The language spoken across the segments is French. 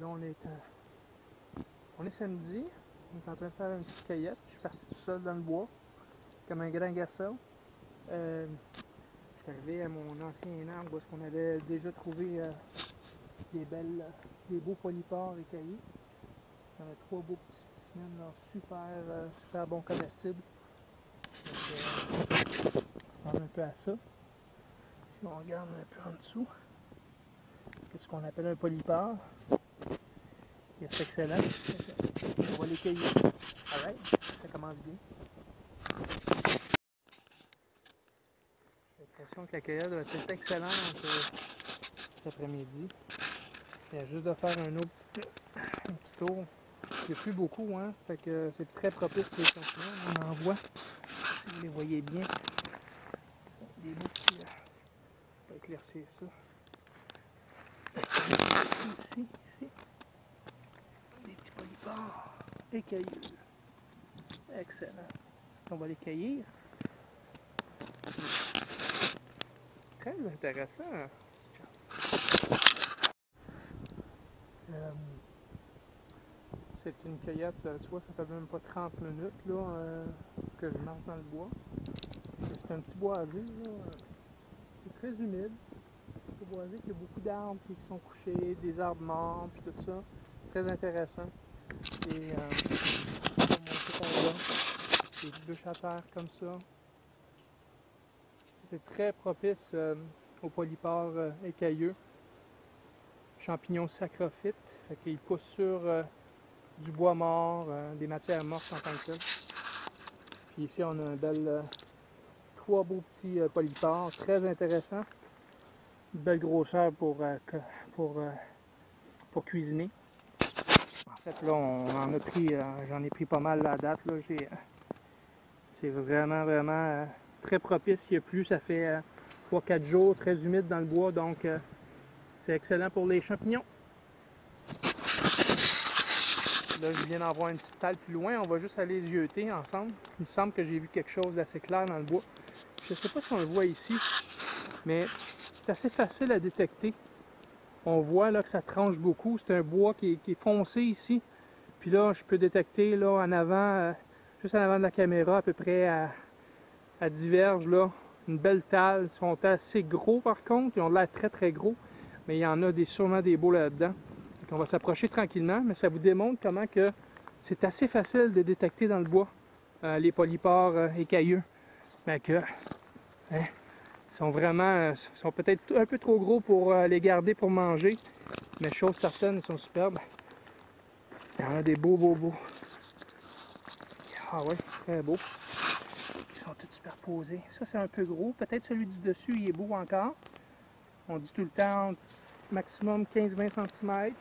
Là, on est, euh, on est samedi. On est en train de faire une petite cueillette. Je suis parti tout seul dans le bois, comme un grand garçon. Euh, je suis arrivé à mon ancien arbre où qu'on avait déjà trouvé euh, des beaux polypores écaillés. Il y en trois beaux petits spécimens, super, super bons comestibles. Ça ressemble un peu à ça. Si on regarde un peu en dessous, c'est ce qu'on appelle un polypore? C'est excellent. On va les cueillir. Alright, ça commence bien. J'ai l'impression que la cueillette va être excellente euh, cet après-midi. Il y a juste de faire un autre petit, tour. Il n'y a plus beaucoup, hein. Fait c'est très propice pour les champignons. On en voit. Vous les voyez bien. Des beaux petits. euh, On va éclaircir ça. Ici, ici, ici. Des petits polypores écailleux. Excellent. On va les cueillir. Très intéressant. Euh, c'est une cueillette, euh, tu vois, ça fait même pas 30 minutes là, euh, que je marche dans le bois. C'est un petit boisé. C'est très humide. C'est boisé, il y a beaucoup d'arbres qui sont couchés, des arbres morts, puis tout ça. Très intéressant. Et euh, on bûches à terre comme ça. C'est très propice euh, aux polypores euh, écailleux. Champignons sacrophytes. Fait qu'ils poussent sur euh, du bois mort, des matières mortes en tant que telles. Puis ici, on a un bel, trois beaux petits polypores, très intéressants. Une belle grosseur pour, pour, pour cuisiner. Là, on en a pris, euh, j'en ai pris pas mal la date. Euh, c'est vraiment, vraiment euh, très propice. Il y a plus, ça fait 3-4 jours, très humide dans le bois, donc c'est excellent pour les champignons. Là, je viens d'en voir une petite talle plus loin. On va juste aller zioter ensemble. Il me semble que j'ai vu quelque chose d'assez clair dans le bois. Je ne sais pas si on le voit ici, mais c'est assez facile à détecter. On voit là que ça tranche beaucoup. C'est un bois qui est, foncé ici. Puis là, je peux détecter là en avant, euh, juste en avant de la caméra, à peu près à, diverge là, une belle talle. Ils sont assez gros par contre. Ils ont l'air très très gros. Mais il y en a des, sûrement des beaux là-dedans. On va s'approcher tranquillement, mais ça vous démontre comment que c'est assez facile de détecter dans le bois euh, les polypores euh, écailleux. Ils sont vraiment, euh, sont peut-être un peu trop gros pour euh, les garder pour manger, mais chose certaine, ils sont superbes. Il y en a des beaux, beaux, beaux. Ah ouais, très beaux. Ils sont tous superposés. Ça, c'est un peu gros. Peut-être celui du dessus, il est beau encore. On dit tout le temps maximum 15-20 cm.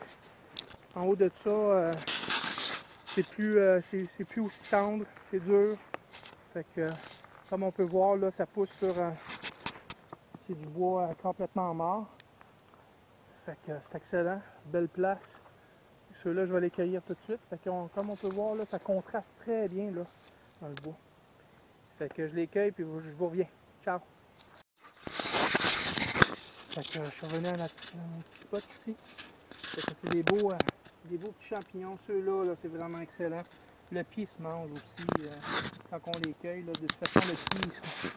En haut de ça, euh, c'est plus, plus aussi tendre, c'est dur. Fait que, comme on peut voir, là, ça pousse sur c'est du bois euh, complètement mort. Fait que c'est excellent, belle place. Ceux-là, je vais les cueillir tout de suite. Comme on peut voir, là, ça contraste très bien là, dans le bois. Fait que je les cueille puis je vous reviens. Ciao! Que je suis revenu à mon petit spot ici. C'est des beaux, euh, des beaux petits champignons. Ceux-là, là, c'est vraiment excellent. Le pied se mange aussi euh, quand on les cueille. De toute façon, le pied,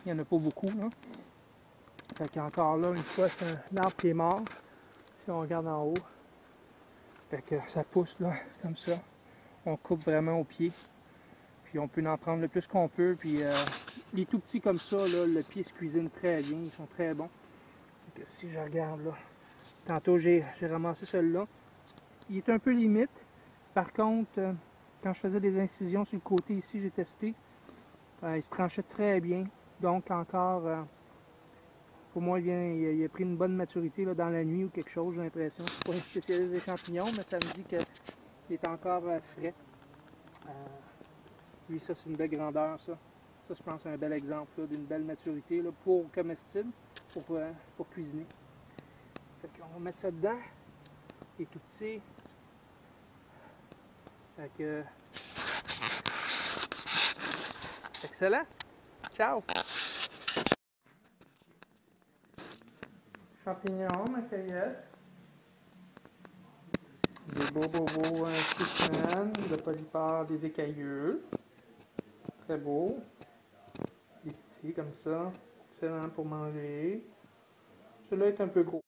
il n'y en a pas beaucoup. Là. Fait qu'encore là, une fois, c'est un arbre qui est mort. Si on regarde en haut. Fait que ça pousse là, comme ça. On coupe vraiment au pied. Puis on peut en prendre le plus qu'on peut. Puis euh, les tout petits comme ça, là, le pied se cuisine très bien. Ils sont très bons. Si je regarde là, tantôt j'ai j'ai ramassé celui-là. Il est un peu limite. Par contre, euh, quand je faisais des incisions sur le côté ici, j'ai testé. Euh, il se tranchait très bien. Donc encore, euh, pour moi, il, vient, il, a, pris une bonne maturité là, dans la nuit ou quelque chose, j'ai l'impression. Je suis pas un spécialiste des champignons, mais ça me dit qu'il est encore euh, frais. Euh, lui, ça, c'est une belle grandeur, ça. Ça, je pense, c'est un bel exemple d'une belle maturité là, pour comestible, pour, euh, pour cuisiner. Fait qu'on va mettre ça dedans. Il est tout petit. Fait que... Excellent. Ciao. Champignons, ma cueillette. Des beaux, euh, semaines, de polypare des écailleux. Très beau. Des petits comme ça. Excellent pour manger. Celui-là est un peu gros.